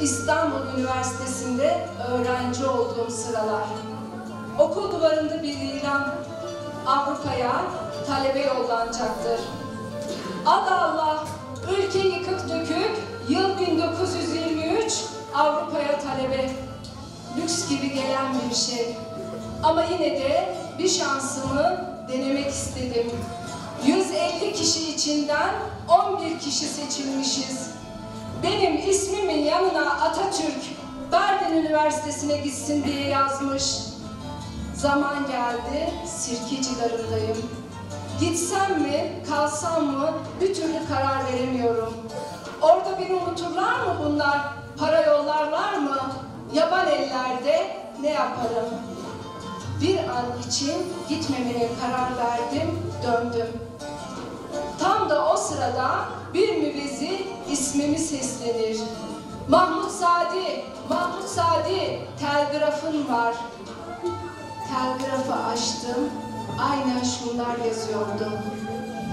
2003 İstanbul Üniversitesi'nde öğrenci olduğum sıralar. Okul duvarında bir ilan Avrupa'ya talebe yollanacaktır. Allah Allah, ülke yıkık dökük, yıl 1923, Avrupa'ya talebe. Lüks gibi gelen bir şey. Ama yine de bir şansımı denemek istedim. 150 kişi içinden 11 kişi seçilmişiz. Benim ismimin yanına Atatürk, Berlin Üniversitesi'ne gitsin diye yazmış. Zaman geldi, Sirkecilarındayım. Gitsem mi, kalsam mı bir türlü karar veremiyorum. Orada beni unuturlar mı bunlar? Para yollarlar mı? Yaban ellerde ne yaparım? Bir an için gitmemeye karar verdim, döndüm. Tam da o sırada bir ismimi seslenir. Mahmut Sadi, Mahmut Sadi, telgrafın var. Telgrafı açtım, aynen şunlar yazıyordu.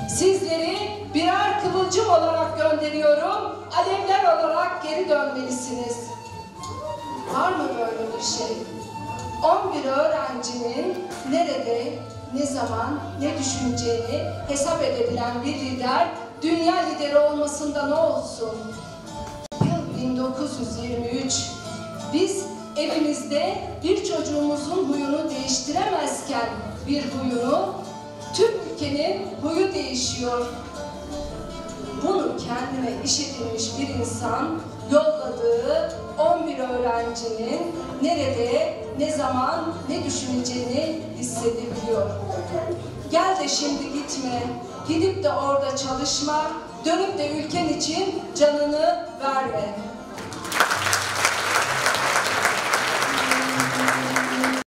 Sizleri birer kıvılcım olarak gönderiyorum, alevler olarak geri dönmelisiniz. Var mı böyle bir şey? 11 öğrencinin nerede, ne zaman, ne düşüneceğini hesap edebilen bir lider, dünya lideri olmasında ne olsun? Yıl 1923. Biz evimizde bir çocuğumuzun huyunu değiştiremezken bir huyunu, tüm ülkenin huyu değişiyor. Bunu kendine iş edinmiş bir insan yolladığı 11 öğrencinin nerede, ne zaman, ne düşüneceğini hissedebiliyor. Gel de şimdi gitme, gidip de orada çalışma, dönüp de ülken için canını verme.